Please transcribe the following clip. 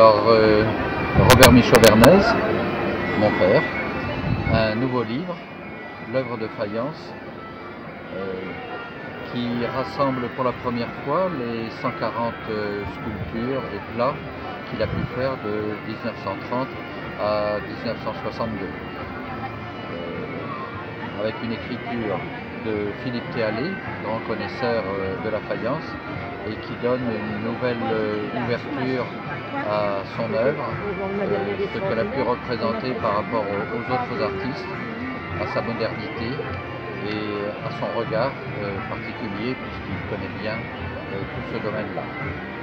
Alors, euh, Robert Michaud-Bernez, mon père, un nouveau livre, l'œuvre de faïence, euh, qui rassemble pour la première fois les 140 euh, sculptures et plats qu'il a pu faire de 1930 à 1962. avec une écriture de Philippe Théalé, grand connaisseur de la faïence, et qui donne une nouvelle ouverture à son œuvre, euh, ce qu'elle a pu représenter par rapport aux, autres artistes, à sa modernité et à son regard euh, particulier puisqu'il connaît bien euh, tout ce domaine-là.